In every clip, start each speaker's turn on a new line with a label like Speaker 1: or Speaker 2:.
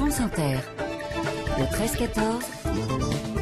Speaker 1: France Inter. Le 13-14.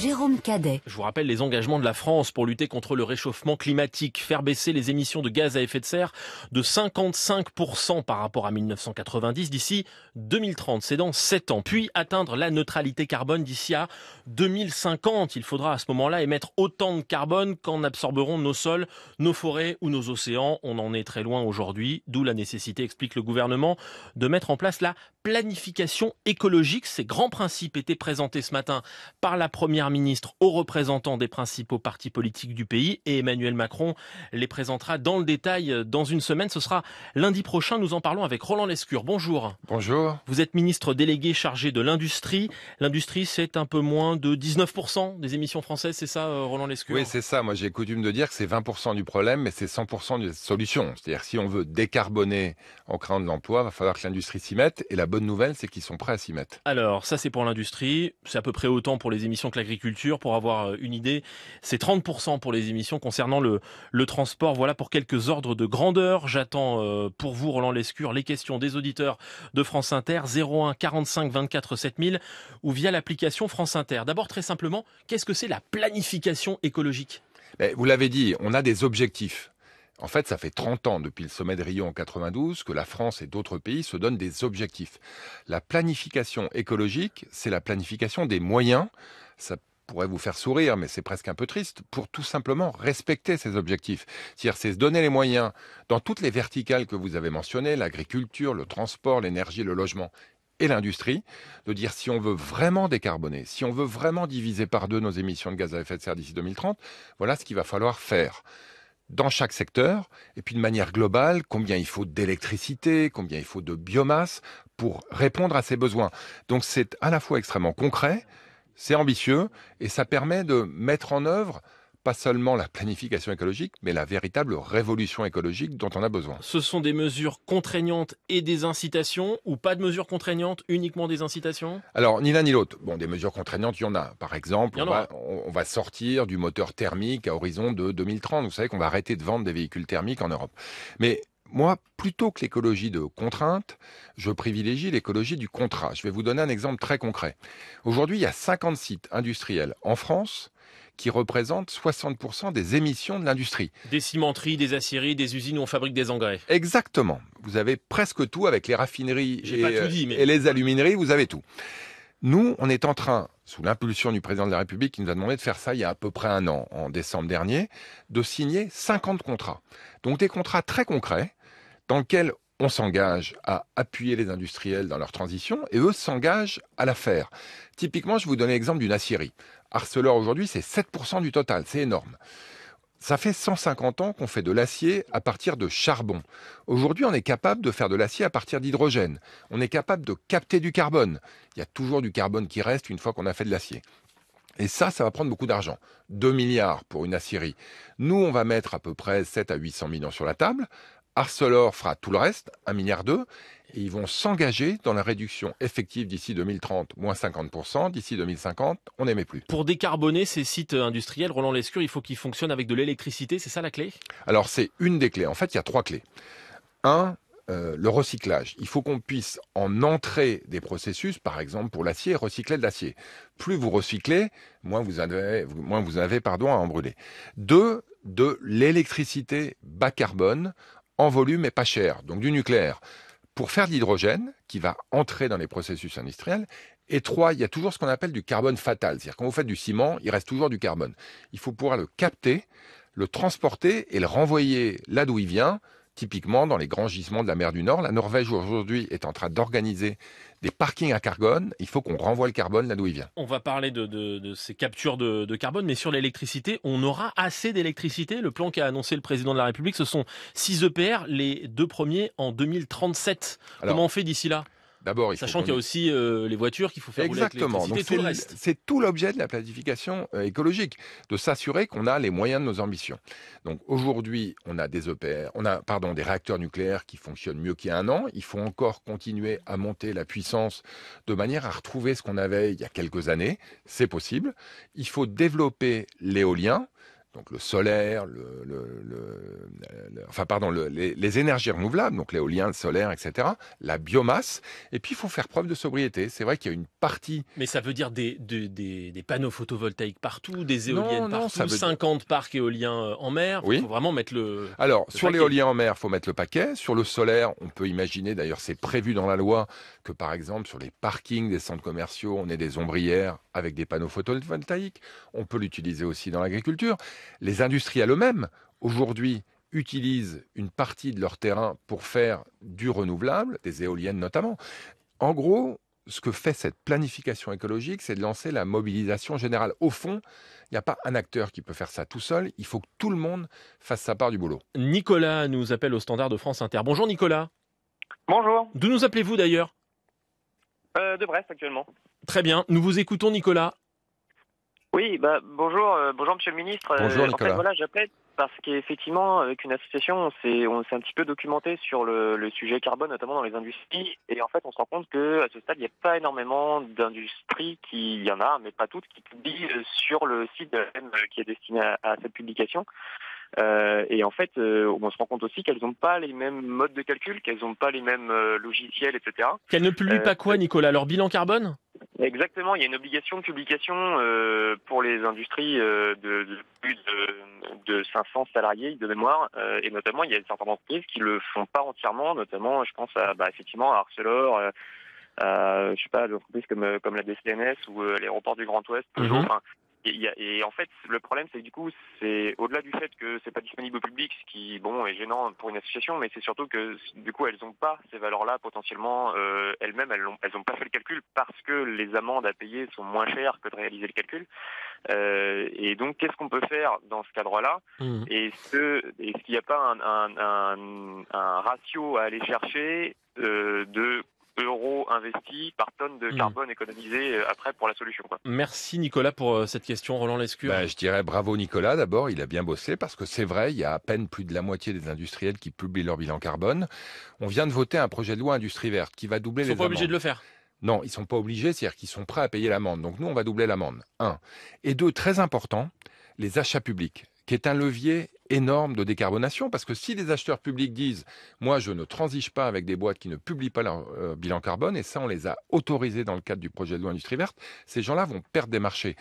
Speaker 1: Jérôme Cadet.
Speaker 2: Je vous rappelle les engagements de la France pour lutter contre le réchauffement climatique, faire baisser les émissions de gaz à effet de serre de 55% par rapport à 1990 d'ici 2030, c'est dans 7 ans, puis atteindre la neutralité carbone d'ici à 2050. Il faudra à ce moment-là émettre autant de carbone qu'en absorberont nos sols, nos forêts ou nos océans. On en est très loin aujourd'hui, d'où la nécessité, explique le gouvernement, de mettre en place la planification écologique. Ces grands principes étaient présentés ce matin par la première ministre aux représentants des principaux partis politiques du pays et Emmanuel Macron les présentera dans le détail dans une semaine. Ce sera lundi prochain. Nous en parlons avec Roland Lescure. Bonjour.
Speaker 3: Bonjour.
Speaker 2: Vous êtes ministre délégué chargé de l'industrie. L'industrie, c'est un peu moins de 19% des émissions françaises, c'est ça, euh, Roland Lescure?
Speaker 3: Oui, c'est ça. Moi, j'ai coutume de dire que c'est 20% du problème, mais c'est 100% de la solution. C'est-à-dire, si on veut décarboner en créant de l'emploi, il va falloir que l'industrie s'y mette. Et la bonne nouvelle, c'est qu'ils sont prêts à s'y mettre.
Speaker 2: Alors, ça, c'est pour l'industrie. C'est à peu près autant pour les émissions que l'agriculture pour avoir euh, une idée. C'est 30% pour les émissions concernant le, transport. Voilà pour quelques ordres de grandeur. J'attends euh, pour vous, Roland Lescure, les questions des auditeurs de France Inter 01 45 24 7000 ou via l'application France Inter. D'abord, très simplement, qu'est-ce que c'est la planification écologique?
Speaker 3: Vous l'avez dit, on a des objectifs. En fait, ça fait 30 ans depuis le sommet de Rio en 92 que la France et d'autres pays se donnent des objectifs. La planification écologique, c'est la planification des moyens. Pourrait vous faire sourire, mais c'est presque un peu triste, pour tout simplement respecter ces objectifs. C'est-à-dire, c'est se donner les moyens dans toutes les verticales que vous avez mentionnées, l'agriculture, le transport, l'énergie, le logement et l'industrie, de dire si on veut vraiment décarboner, si on veut vraiment diviser par deux nos émissions de gaz à effet de serre d'ici 2030, voilà ce qu'il va falloir faire dans chaque secteur, et puis de manière globale, combien il faut d'électricité, combien il faut de biomasse pour répondre à ces besoins. Donc c'est à la fois extrêmement concret, c'est ambitieux et ça permet de mettre en œuvre pas seulement la planification écologique, mais la véritable révolution écologique dont on a besoin.
Speaker 2: Ce sont des mesures contraignantes et des incitations, ou pas de mesures contraignantes, uniquement des incitations?
Speaker 3: Alors, ni l'un ni l'autre. Bon, des mesures contraignantes, il y en a. Par exemple, on va, on va, sortir du moteur thermique à horizon de 2030. Vous savez qu'on va arrêter de vendre des véhicules thermiques en Europe. Mais moi, plutôt que l'écologie de contrainte, je privilégie l'écologie du contrat. Je vais vous donner un exemple très concret. Aujourd'hui, il y a 50 sites industriels en France qui représentent 60% des émissions de l'industrie.
Speaker 2: Des cimenteries, des aciéries, des usines où on fabrique des engrais.
Speaker 3: Exactement. Vous avez presque tout avec les raffineries et, et les alumineries, vous avez tout. Nous, on est en train, sous l'impulsion du président de la République qui nous a demandé de faire ça il y a à peu près un an, en décembre dernier, de signer 50 contrats. Donc des contrats très concrets dans lequel on s'engage à appuyer les industriels dans leur transition et eux s'engagent à la faire. Typiquement, je vous donne l'exemple d'une aciérie. Arcelor aujourd'hui, c'est 7% du total, c'est énorme. Ça fait 150 ans qu'on fait de l'acier à partir de charbon. Aujourd'hui, on est capable de faire de l'acier à partir d'hydrogène. On est capable de capter du carbone. Il y a toujours du carbone qui reste une fois qu'on a fait de l'acier. Et ça, ça va prendre beaucoup d'argent. 2 milliards pour une aciérie. Nous, on va mettre à peu près 7 à 800 millions sur la table. Arcelor fera tout le reste, 1 milliard d'euros, et ils vont s'engager dans la réduction effective d'ici 2030, moins 50%, d'ici 2050, on n'aimait plus.
Speaker 2: Pour décarboner ces sites industriels, Roland Lescure, il faut qu'ils fonctionnent avec de l'électricité, c'est ça la clé?
Speaker 3: Alors c'est une des clés, en fait il y a trois clés. Un, euh, le recyclage. Il faut qu'on puisse en entrer des processus, par exemple pour l'acier, recycler de l'acier. Plus vous recyclez, moins vous avez, moins vous avez pardon, à en brûler. Deux, de l'électricité bas carbone en volume et pas cher, donc du nucléaire, pour faire de l'hydrogène qui va entrer dans les processus industriels. Et trois, il y a toujours ce qu'on appelle du carbone fatal. C'est-à-dire quand vous faites du ciment, il reste toujours du carbone. Il faut pouvoir le capter, le transporter et le renvoyer là d'où il vient, Typiquement, dans les grands gisements de la mer du Nord, la Norvège aujourd'hui est en train d'organiser des parkings à carbone. Il faut qu'on renvoie le carbone là d'où il vient.
Speaker 2: On va parler de, ces captures de, carbone, mais sur l'électricité, on aura assez d'électricité. Le plan qu'a annoncé le président de la République, ce sont 6 EPR, les deux premiers en 2037. Comment on fait d'ici là? D'abord, sachant qu'il y a aussi euh, les voitures qu'il faut faire
Speaker 3: Exactement.
Speaker 2: rouler
Speaker 3: tout le reste. C'est tout l'objet de la planification euh, écologique, de s'assurer qu'on a les moyens de nos ambitions. Donc aujourd'hui, on a des EPR, on a pardon des réacteurs nucléaires qui fonctionnent mieux qu'il y a un an. Il faut encore continuer à monter la puissance de manière à retrouver ce qu'on avait il y a quelques années. C'est possible. Il faut développer l'éolien donc le solaire, le, enfin pardon, les, énergies renouvelables, donc l'éolien, le solaire, etc., la biomasse, et puis il faut faire preuve de sobriété. C'est vrai qu'il y a une partie...
Speaker 2: Mais ça veut dire des, des, panneaux photovoltaïques partout, des éoliennes partout, 50 parcs éoliens euh, en mer, il faut vraiment mettre le...
Speaker 3: Alors, sur l'éolien en mer, il faut mettre le paquet. Sur le solaire, on peut imaginer, d'ailleurs c'est prévu dans la loi, que par exemple sur les parkings des centres commerciaux, on ait des ombrières avec des panneaux photovoltaïques. On peut l'utiliser aussi dans l'agriculture. Les industriels eux-mêmes, aujourd'hui, utilisent une partie de leur terrain pour faire du renouvelable, des éoliennes notamment. En gros, ce que fait cette planification écologique, c'est de lancer la mobilisation générale. Au fond, il n'y a pas un acteur qui peut faire ça tout seul. Il faut que tout le monde fasse sa part du boulot.
Speaker 2: Nicolas nous appelle au standard de France Inter. Bonjour Nicolas.
Speaker 4: Bonjour.
Speaker 2: D'où nous appelez-vous d'ailleurs?
Speaker 4: Euh, De Brest actuellement.
Speaker 2: Très bien. Nous vous écoutons Nicolas.
Speaker 4: Oui, bah, bonjour, euh, bonjour Monsieur le Ministre.
Speaker 3: Bonjour Nicolas. En fait,
Speaker 4: voilà, j'appelais parce qu'effectivement, avec une association, on s'est, on s'est un petit peu documenté sur le, sujet carbone, notamment dans les industries, et en fait, on se rend compte que à ce stade, il n'y a pas énormément d'industries qui, il y en a, mais pas toutes, qui publient sur le site de la qui est destiné à cette publication. Euh, et en fait, euh, on se rend compte aussi qu'elles n'ont pas les mêmes modes de calcul, qu'elles n'ont pas les mêmes euh, logiciels, etc.
Speaker 2: Qu'elles ne publient pas quoi, Nicolas? Leur bilan carbone?
Speaker 4: Exactement, il y a une obligation de publication pour les industries de, plus de, 500 salariés de mémoire, et notamment il y a certaines entreprises qui le font pas entièrement, notamment je pense à bah, effectivement à Arcelor, je sais pas, entreprises comme comme la DCNS ou l'aéroport du Grand Ouest, mhm. Et, en fait, le problème, c'est que du coup, c'est au-delà du fait que c'est pas disponible au public, ce qui, bon, est gênant pour une association, mais c'est surtout que du coup, elles n'ont pas ces valeurs-là potentiellement euh, elles-mêmes. Elles n'ont elles ont pas fait le calcul parce que les amendes à payer sont moins chères que de réaliser le calcul. Euh, et donc, qu'est-ce qu'on peut faire dans ce cadre-là? Mmh. Et ce, est-ce qu'il n'y a pas un, un, un, un, ratio à aller chercher euh, de euros investis par tonne de hmm. carbone économisé euh, après pour la solution.
Speaker 2: Merci Nicolas pour euh, cette question. Roland Lescure.
Speaker 3: Ben, je dirais bravo Nicolas d'abord, il a bien bossé parce que c'est vrai, il y a à peine plus de la moitié des industriels qui publient leur bilan carbone. On vient de voter un projet de loi industrie verte qui va doubler les
Speaker 2: Ils sont pas obligés de le faire.
Speaker 3: Non, ils sont pas obligés, c'est-à-dire qu'ils sont prêts à payer l'amende. Donc nous, on va doubler l'amende. Un. Et deux, très important, les achats publics qui est un levier énorme de décarbonation, parce que si les acheteurs publics disent « moi, je ne transige pas avec des boîtes qui ne publient pas leur euh, bilan carbone », et ça, on les a autorisés dans le cadre du projet de loi Industrie verte, ces gens-là vont perdre des marchés.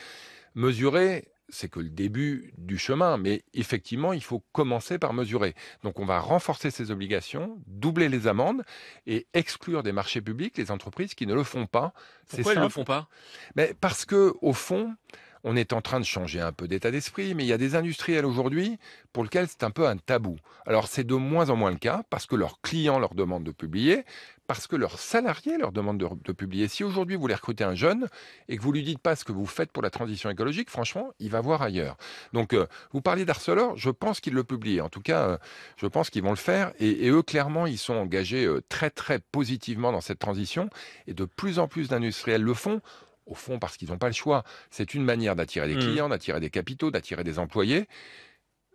Speaker 3: Mesurer, c'est que le début du chemin, mais effectivement, il faut commencer par mesurer. Donc on va renforcer ces obligations, doubler les amendes et exclure des marchés publics les entreprises qui ne le font pas.
Speaker 2: Pourquoi elles ne le font pas?
Speaker 3: Mais Parce que, au fond, on est en train de changer un peu d'état d'esprit, mais il y a des industriels aujourd'hui pour lesquels c'est un peu un tabou. Alors c'est de moins en moins le cas parce que leurs clients leur demandent de publier, parce que leurs salariés leur demandent de, publier. Si aujourd'hui vous voulez recruter un jeune et que vous lui dites pas ce que vous faites pour la transition écologique, franchement, il va voir ailleurs. Donc euh, vous parliez d'Arcelor, je pense qu'ils le publient. En tout cas, euh, je pense qu'ils vont le faire. Et, eux, clairement, ils sont engagés euh, très très positivement dans cette transition. Et de plus en plus d'industriels le font au fond parce qu'ils n'ont pas le choix. C'est une manière d'attirer des mmh. clients, d'attirer des capitaux, d'attirer des employés.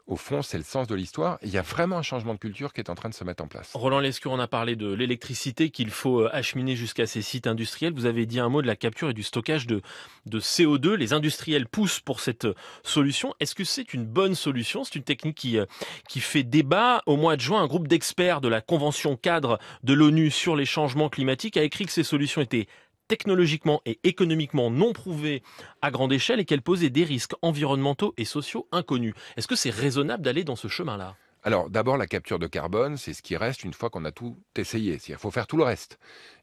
Speaker 3: Au fond, c'est le sens de l'histoire. Il y a vraiment un changement de culture qui est en train de se mettre en place.
Speaker 2: Roland Lescure, on a parlé de l'électricité qu'il faut euh, acheminer jusqu'à ces sites industriels. Vous avez dit un mot de la capture et du stockage de, de CO2. Les industriels poussent pour cette euh, solution. Est-ce que c'est une bonne solution? C'est une technique qui, euh, qui fait débat. Au mois de juin, un groupe d'experts de la Convention cadre de l'ONU sur les changements climatiques a écrit que ces solutions étaient technologiquement et économiquement non prouvée à grande échelle et qu'elle posait des risques environnementaux et sociaux inconnus. Est-ce que c'est raisonnable d'aller dans ce chemin-là?
Speaker 3: Alors d'abord, la capture de carbone, c'est ce qui reste une fois qu'on a tout essayé. Il faut faire tout le reste.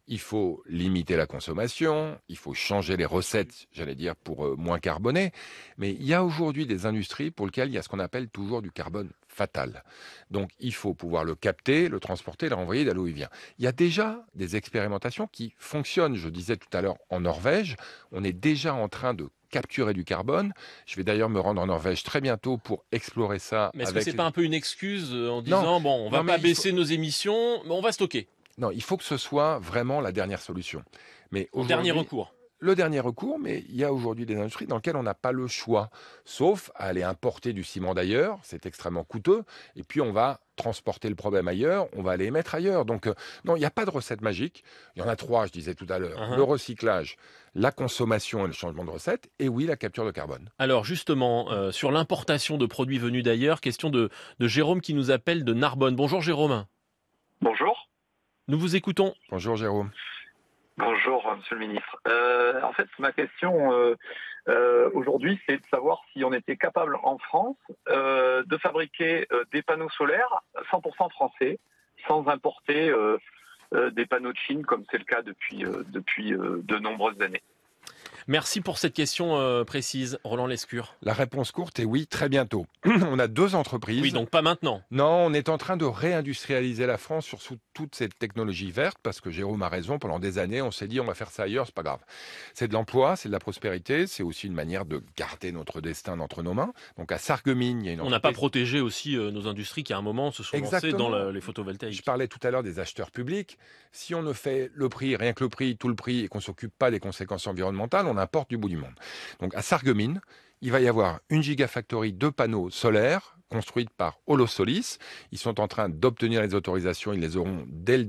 Speaker 3: Il faut limiter la consommation, il faut changer les recettes, j'allais dire, pour euh, moins carboner. Mais il y a aujourd'hui des industries pour lesquelles il y a ce qu'on appelle toujours du carbone fatal. Donc il faut pouvoir le capter, le transporter, le renvoyer où il vient. Il y a déjà des expérimentations qui fonctionnent. Je disais tout à l'heure en Norvège, on est déjà en train de capturer du carbone. Je vais d'ailleurs me rendre en Norvège très bientôt pour explorer ça.
Speaker 2: Mais est-ce que c'est pas un peu une excuse euh, en disant bon, on va pas baisser nos émissions, mais on va stocker?
Speaker 3: Non, il faut que ce soit vraiment la dernière solution.
Speaker 2: Mais au dernier recours.
Speaker 3: Le dernier recours, mais il y a aujourd'hui des industries dans lesquelles on n'a pas le choix, sauf à aller importer du ciment d'ailleurs, c'est extrêmement coûteux, et puis on va transporter le problème ailleurs, on va aller émettre ailleurs. Donc euh, non, il n'y a pas de recette magique. Il y en a trois, je disais tout à l'heure. Uh-huh. Le recyclage, la consommation et le changement de recette, et oui, la capture de carbone.
Speaker 2: Alors justement, euh, sur l'importation de produits venus d'ailleurs, question de, de Jérôme qui nous appelle de Narbonne. Bonjour Jérôme.
Speaker 5: Bonjour.
Speaker 2: Nous vous écoutons.
Speaker 3: Bonjour Jérôme.
Speaker 5: Bonjour, Monsieur le Ministre. Euh, en fait, ma question euh, euh, aujourd'hui, c'est de savoir si on était capable en France de fabriquer des panneaux solaires 100% français, sans importer des panneaux de Chine, comme c'est le cas depuis, depuis de nombreuses années.
Speaker 2: Merci pour cette question euh, précise, Roland Lescure.
Speaker 3: La réponse courte est oui, très bientôt. on a deux entreprises.
Speaker 2: Oui, donc pas maintenant.
Speaker 3: Non, on est en train de réindustrialiser la France sur toute cette technologie verte, parce que Jérôme a raison, pendant des années, on s'est dit on va faire ça ailleurs, c'est pas grave. C'est de l'emploi, c'est de la prospérité, c'est aussi une manière de garder notre destin entre nos mains. Donc à Sarreguemines, il y a une
Speaker 2: On n'a pas protégé aussi euh, nos industries qui à un moment se sont lancées dans les photovoltaïques.
Speaker 3: Je parlais tout à l'heure des acheteurs publics. Si on ne fait le prix, rien que le prix, tout le prix, et qu'on s'occupe pas des conséquences environnementales, on importe du bout du monde. Donc à Sarreguemines, il va y avoir une gigafactory de panneaux solaires construite par Holosolis. Ils sont en train d'obtenir les autorisations, ils les auront dès,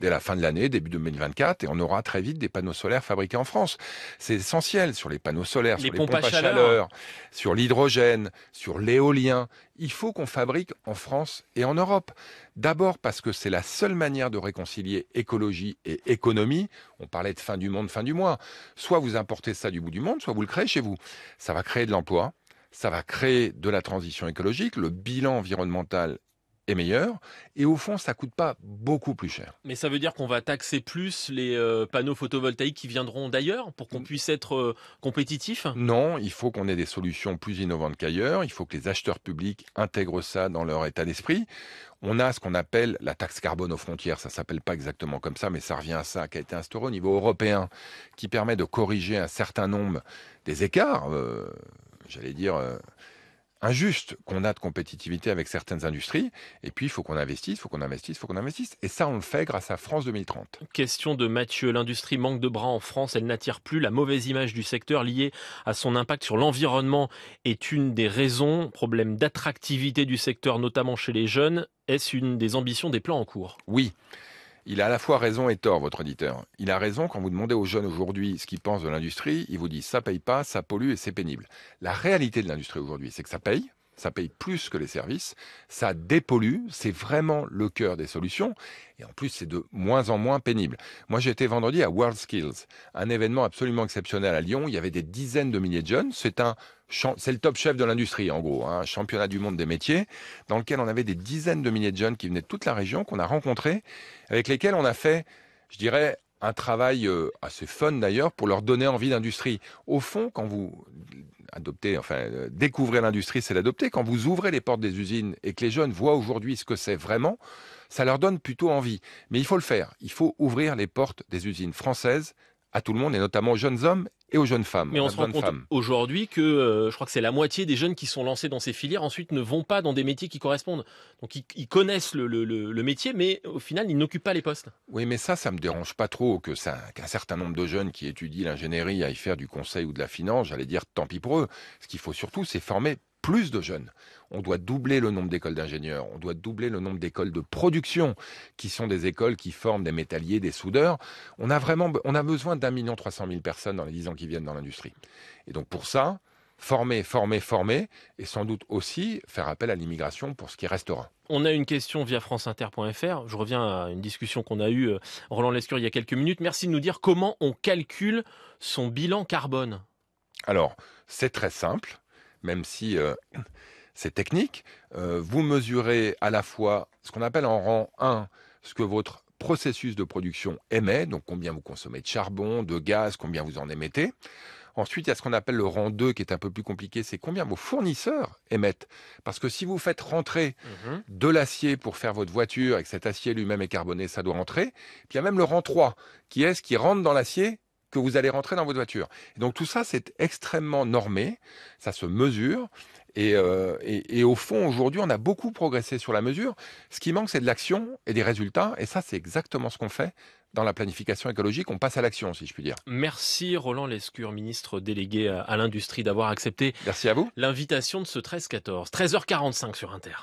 Speaker 3: la fin de l'année, début 2024, et on aura très vite des panneaux solaires fabriqués en France. C'est essentiel sur les panneaux solaires, sur les pompes, à chaleur, sur l'hydrogène, sur l'éolien. Il faut qu'on fabrique en France et en Europe. D'abord parce que c'est la seule manière de réconcilier écologie et économie. On parlait de fin du monde, fin du mois. Soit vous importez ça du bout du monde, soit vous le créez chez vous. Ça va créer de l'emploi, ça va créer de la transition écologique, le bilan environnemental est meilleur et au fond ça coûte pas beaucoup plus cher.
Speaker 2: Mais ça veut dire qu'on va taxer plus les euh, panneaux photovoltaïques qui viendront d'ailleurs pour qu'on puisse être euh, compétitif?
Speaker 3: Non, il faut qu'on ait des solutions plus innovantes qu'ailleurs, il faut que les acheteurs publics intègrent ça dans leur état d'esprit. On a ce qu'on appelle la taxe carbone aux frontières, ça s'appelle pas exactement comme ça mais ça revient à ça qui a été instauré au niveau européen qui permet de corriger un certain nombre des écarts euh, j'allais dire, euh, injuste qu'on a de compétitivité avec certaines industries. Et puis, il faut qu'on investisse, il faut qu'on investisse, il faut qu'on investisse. Et ça, on le fait grâce à France 2030.
Speaker 2: Question de Mathieu. L'industrie manque de bras en France. Elle n'attire plus. La mauvaise image du secteur liée à son impact sur l'environnement est une des raisons. Problème d'attractivité du secteur, notamment chez les jeunes. Est-ce une des ambitions des plans en cours?
Speaker 3: Oui. Il a à la fois raison et tort, votre auditeur. Il a raison quand vous demandez aux jeunes aujourd'hui ce qu'ils pensent de l'industrie, ils vous disent ça paye pas, ça pollue et c'est pénible. La réalité de l'industrie aujourd'hui, c'est que ça paye, ça paye plus que les services, ça dépollue, c'est vraiment le cœur des solutions, et en plus c'est de moins en moins pénible. Moi j'étais vendredi à World Skills, un événement absolument exceptionnel à Lyon, il y avait des dizaines de milliers de jeunes, c'est un c'est le top chef de l'industrie en gros, un hein, championnat du monde des métiers, dans lequel on avait des dizaines de milliers de jeunes qui venaient de toute la région, qu'on a rencontrés, avec lesquels on a fait, je dirais, un travail euh, assez fun d'ailleurs pour leur donner envie d'industrie. Au fond, quand vous adoptez, enfin, euh, découvrez l'industrie, c'est l'adopter. Quand vous ouvrez les portes des usines et que les jeunes voient aujourd'hui ce que c'est vraiment, ça leur donne plutôt envie. Mais il faut le faire. Il faut ouvrir les portes des usines françaises à tout le monde et notamment aux jeunes hommes et aux jeunes femmes.
Speaker 2: Mais on, se rend compte aujourd'hui que euh, je crois que c'est la moitié des jeunes qui sont lancés dans ces filières ensuite ne vont pas dans des métiers qui correspondent. Donc ils, connaissent le, métier, mais au final ils n'occupent pas les postes.
Speaker 3: Oui, mais ça, ça me dérange pas trop que qu'un certain nombre de jeunes qui étudient l'ingénierie aillent faire du conseil ou de la finance. J'allais dire tant pis pour eux. Ce qu'il faut surtout, c'est former plus de jeunes. On doit doubler le nombre d'écoles d'ingénieurs, on doit doubler le nombre d'écoles de production, qui sont des écoles qui forment des métalliers, des soudeurs. On a vraiment, on a besoin d'un million trois cent mille personnes dans les dix ans qui viennent dans l'industrie. Et donc pour ça, former, former, former, et sans doute aussi faire appel à l'immigration pour ce qui restera.
Speaker 2: On a une question via franceinter.fr. Je reviens à une discussion qu'on a eue, euh, Roland Lescure, il y a quelques minutes. Merci de nous dire comment on calcule son bilan carbone.
Speaker 3: Alors, c'est très simple même si euh, c'est technique. Euh, vous mesurez à la fois ce qu'on appelle en rang 1, ce que votre processus de production émet, donc combien vous consommez de charbon, de gaz, combien vous en émettez. Ensuite, il y a ce qu'on appelle le rang 2 qui est un peu plus compliqué, c'est combien vos fournisseurs émettent. Parce que si vous faites rentrer mhm. de l'acier pour faire votre voiture et que cet acier lui-même est carboné, ça doit rentrer. Puis il y a même le rang 3 qui est ce qui rentre dans l'acier que vous allez rentrer dans votre voiture. Et donc tout ça, c'est extrêmement normé, ça se mesure. Et, euh, et, et au fond, aujourd'hui, on a beaucoup progressé sur la mesure. Ce qui manque, c'est de l'action et des résultats. Et ça, c'est exactement ce qu'on fait dans la planification écologique, on passe à l'action, si je puis dire.
Speaker 2: Merci Roland Lescure, ministre délégué à l'industrie, d'avoir accepté
Speaker 3: Merci à vous.
Speaker 2: l'invitation de ce 13-14. 13h45 sur Inter.